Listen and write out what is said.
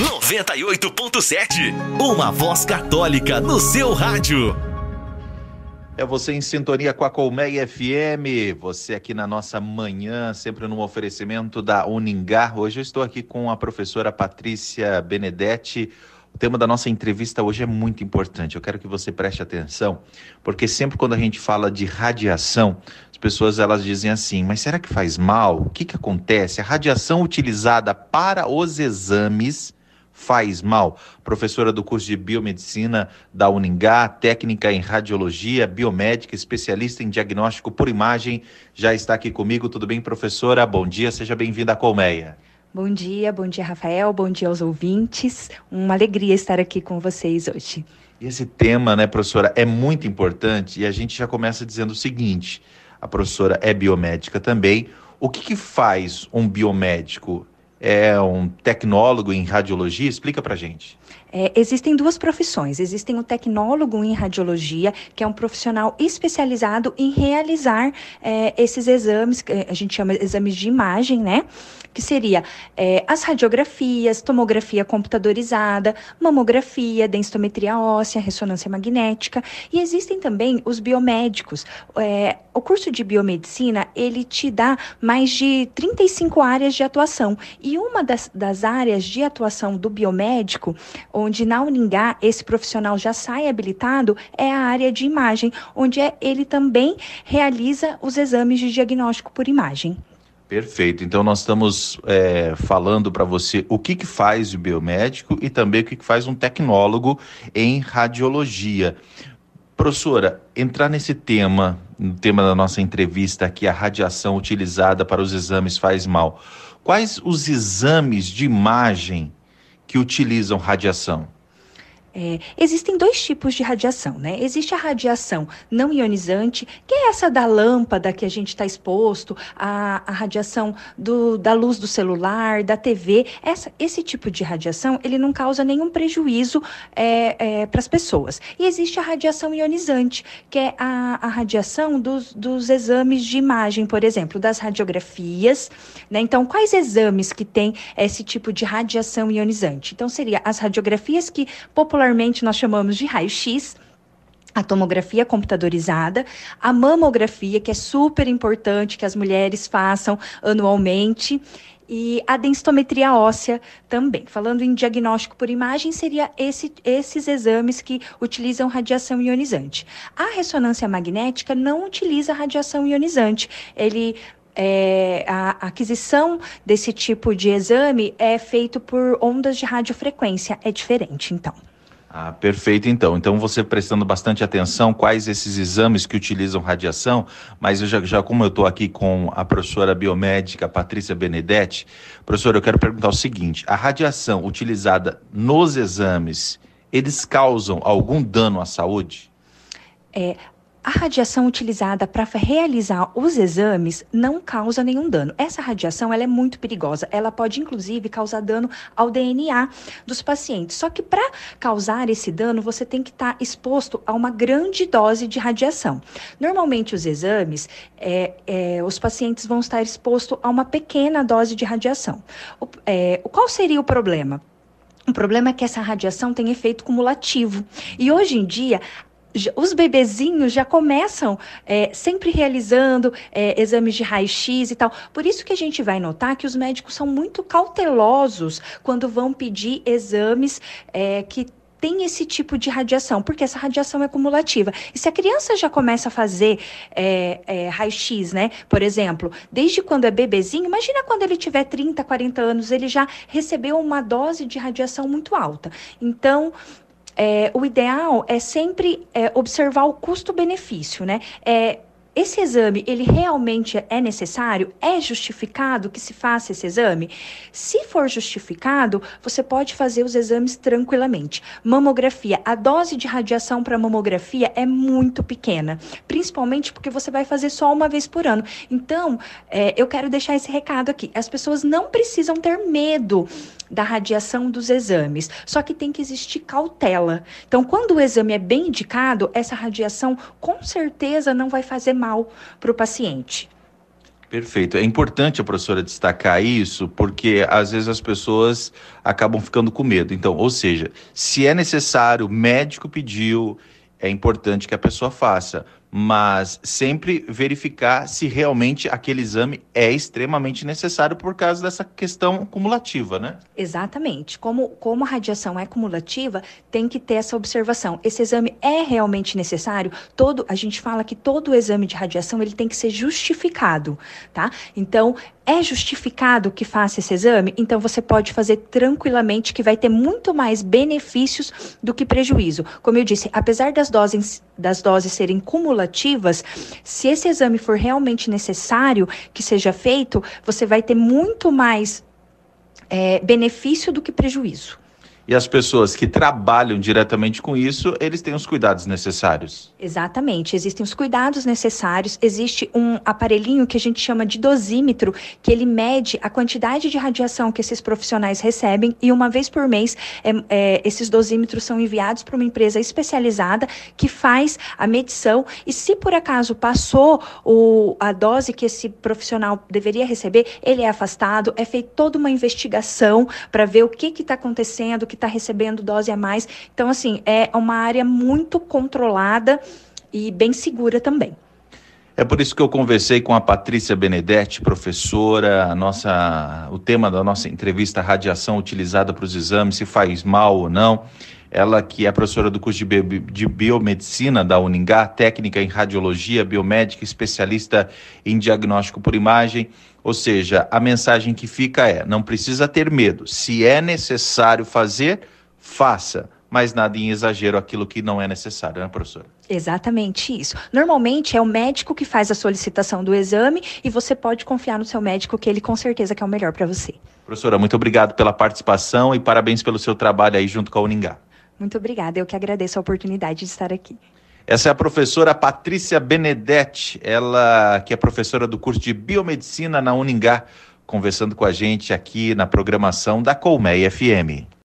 98.7. Uma voz católica no seu rádio. É você em sintonia com a Colmeia FM, você aqui na nossa manhã, sempre no oferecimento da Uningá. Hoje eu estou aqui com a professora Patrícia Benedetti. O tema da nossa entrevista hoje é muito importante. Eu quero que você preste atenção, porque sempre quando a gente fala de radiação, as pessoas elas dizem assim: "Mas será que faz mal? O que que acontece? A radiação utilizada para os exames faz mal. Professora do curso de biomedicina da Uningá, técnica em radiologia, biomédica, especialista em diagnóstico por imagem, já está aqui comigo. Tudo bem, professora? Bom dia, seja bem-vinda à Colmeia. Bom dia, bom dia, Rafael, bom dia aos ouvintes. Uma alegria estar aqui com vocês hoje. E esse tema, né, professora, é muito importante e a gente já começa dizendo o seguinte: a professora é biomédica também. O que, que faz um biomédico? É um tecnólogo em radiologia? Explica para gente. É, existem duas profissões. Existem o tecnólogo em radiologia, que é um profissional especializado em realizar é, esses exames, que a gente chama exames de imagem, né? Que seria é, as radiografias, tomografia computadorizada, mamografia, densitometria óssea, ressonância magnética. E existem também os biomédicos. É, o curso de biomedicina, ele te dá mais de 35 áreas de atuação. E uma das, das áreas de atuação do biomédico, onde na Uningá esse profissional já sai habilitado, é a área de imagem, onde é, ele também realiza os exames de diagnóstico por imagem. Perfeito. Então nós estamos é, falando para você o que, que faz o biomédico e também o que, que faz um tecnólogo em radiologia. Professora, entrar nesse tema, no tema da nossa entrevista aqui, a radiação utilizada para os exames faz mal. Quais os exames de imagem que utilizam radiação? É, existem dois tipos de radiação, né? Existe a radiação não ionizante, que é essa da lâmpada que a gente está exposto, a, a radiação do, da luz do celular, da TV. Essa, esse tipo de radiação, ele não causa nenhum prejuízo é, é, para as pessoas. E existe a radiação ionizante, que é a, a radiação dos, dos exames de imagem, por exemplo, das radiografias. Né? Então, quais exames que tem esse tipo de radiação ionizante? Então, seria as radiografias que popularmente popularmente nós chamamos de raio-x, a tomografia computadorizada, a mamografia, que é super importante que as mulheres façam anualmente, e a densitometria óssea também. Falando em diagnóstico por imagem, seria esse, esses exames que utilizam radiação ionizante. A ressonância magnética não utiliza radiação ionizante. Ele é, a aquisição desse tipo de exame é feito por ondas de radiofrequência, é diferente, então. Ah, perfeito então. Então você prestando bastante atenção quais esses exames que utilizam radiação, mas eu já, já como eu estou aqui com a professora biomédica Patrícia Benedetti, professora, eu quero perguntar o seguinte: a radiação utilizada nos exames, eles causam algum dano à saúde? É, a radiação utilizada para realizar os exames não causa nenhum dano. Essa radiação ela é muito perigosa. Ela pode, inclusive, causar dano ao DNA dos pacientes. Só que para causar esse dano, você tem que estar tá exposto a uma grande dose de radiação. Normalmente, os exames, é, é, os pacientes vão estar expostos a uma pequena dose de radiação. O, é, qual seria o problema? O problema é que essa radiação tem efeito cumulativo. E hoje em dia, os bebezinhos já começam é, sempre realizando é, exames de raio-x e tal. Por isso que a gente vai notar que os médicos são muito cautelosos quando vão pedir exames é, que tem esse tipo de radiação, porque essa radiação é cumulativa. E se a criança já começa a fazer é, é, raio-x, né? Por exemplo, desde quando é bebezinho, imagina quando ele tiver 30, 40 anos, ele já recebeu uma dose de radiação muito alta. Então, é, o ideal é sempre é, observar o custo-benefício, né? É, esse exame, ele realmente é necessário? É justificado que se faça esse exame? Se for justificado, você pode fazer os exames tranquilamente. Mamografia, a dose de radiação para mamografia é muito pequena, principalmente porque você vai fazer só uma vez por ano. Então, é, eu quero deixar esse recado aqui. As pessoas não precisam ter medo da radiação dos exames, só que tem que existir cautela. Então, quando o exame é bem indicado, essa radiação com certeza não vai fazer mal para o paciente. Perfeito. É importante a professora destacar isso, porque às vezes as pessoas acabam ficando com medo. Então, ou seja, se é necessário, o médico pediu, é importante que a pessoa faça mas sempre verificar se realmente aquele exame é extremamente necessário por causa dessa questão cumulativa, né? Exatamente. Como, como a radiação é cumulativa, tem que ter essa observação. Esse exame é realmente necessário? Todo, a gente fala que todo exame de radiação ele tem que ser justificado, tá? Então, é justificado que faça esse exame? Então você pode fazer tranquilamente que vai ter muito mais benefícios do que prejuízo. Como eu disse, apesar das doses, das doses serem cumulativas, se esse exame for realmente necessário que seja feito, você vai ter muito mais é, benefício do que prejuízo e as pessoas que trabalham diretamente com isso, eles têm os cuidados necessários. Exatamente, existem os cuidados necessários. Existe um aparelhinho que a gente chama de dosímetro, que ele mede a quantidade de radiação que esses profissionais recebem e uma vez por mês é, é, esses dosímetros são enviados para uma empresa especializada que faz a medição e se por acaso passou o, a dose que esse profissional deveria receber, ele é afastado, é feita toda uma investigação para ver o que está acontecendo, o que está recebendo dose a mais. Então, assim, é uma área muito controlada e bem segura também. É por isso que eu conversei com a Patrícia Benedetti, professora, nossa, o tema da nossa entrevista, radiação utilizada para os exames, se faz mal ou não. Ela que é professora do curso de, bio, de biomedicina da Uningá, técnica em radiologia biomédica, especialista em diagnóstico por imagem. Ou seja, a mensagem que fica é: não precisa ter medo. Se é necessário fazer, faça. Mas nada em exagero aquilo que não é necessário, né, professora? Exatamente isso. Normalmente é o médico que faz a solicitação do exame e você pode confiar no seu médico que ele com certeza que é o melhor para você. Professora, muito obrigado pela participação e parabéns pelo seu trabalho aí junto com a Uningá. Muito obrigada, eu que agradeço a oportunidade de estar aqui. Essa é a professora Patrícia Benedetti, ela que é professora do curso de Biomedicina na Uningá, conversando com a gente aqui na programação da Colmeia FM.